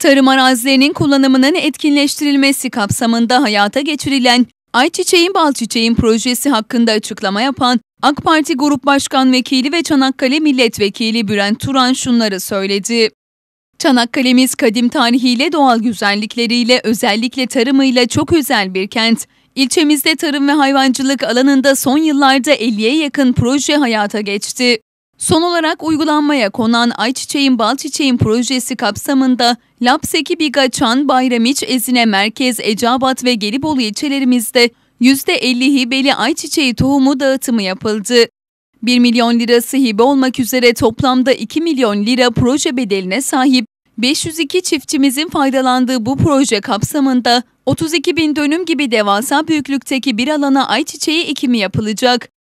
Tarım arazilerinin kullanımının etkinleştirilmesi kapsamında hayata geçirilen Ayçiçeğin Balçiçeğin projesi hakkında açıklama yapan AK Parti Grup Başkan Vekili ve Çanakkale Milletvekili Bülent Turan şunları söyledi. Çanakkale'miz kadim tarihiyle, doğal güzellikleriyle, özellikle tarımıyla çok özel bir kent. İlçemizde tarım ve hayvancılık alanında son yıllarda 50'ye yakın proje hayata geçti. Son olarak uygulanmaya konan Ayçiçeğin Balçiçeğin projesi kapsamında Lapseki, Biga, Çan, Bayramiç, Ezine, Merkez, Eceabat ve Gelibolu ilçelerimizde %50 hibeli ayçiçeği tohumu dağıtımı yapıldı. 1 milyon lirası hibe olmak üzere toplamda 2 milyon lira proje bedeline sahip 502 çiftçimizin faydalandığı bu proje kapsamında 32 bin dönüm gibi devasa büyüklükteki bir alana ayçiçeği ekimi yapılacak.